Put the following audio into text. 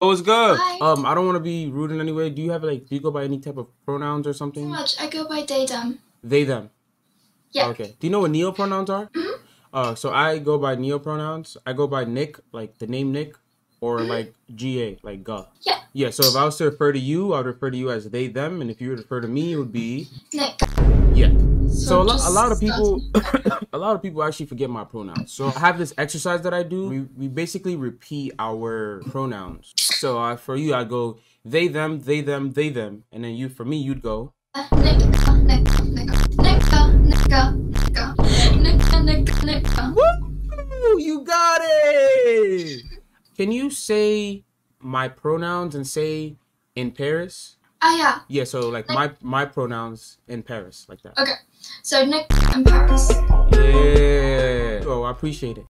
Oh, it's good. Hi. Um, I don't want to be rude in any way. Do you have like, do you go by any type of pronouns or something? much. I go by they them. They, them. Yeah. Okay. Do you know what neo pronouns are? Mhm. Uh, so I go by neo pronouns. I go by Nick, like the name Nick, or Mhm. like GA, like Ga. Yeah. Yeah. So if I was to refer to you, I would refer to you as they, them, and if you would refer to me, it would be Nick. yeah. So a, lo- a lot of people, a lot of people actually forget my pronouns. So I have this exercise that I do. We, we basically repeat our pronouns. So uh, for you, I go they, them, they, them, they, them, and then you, for me, you'd go. Woo! You got it. Can you say my pronouns and say in Paris? Ah yeah. Yeah. So like my my pronouns in Paris, like that. Okay. So Nick in Paris. Yeah. Oh, I appreciate it.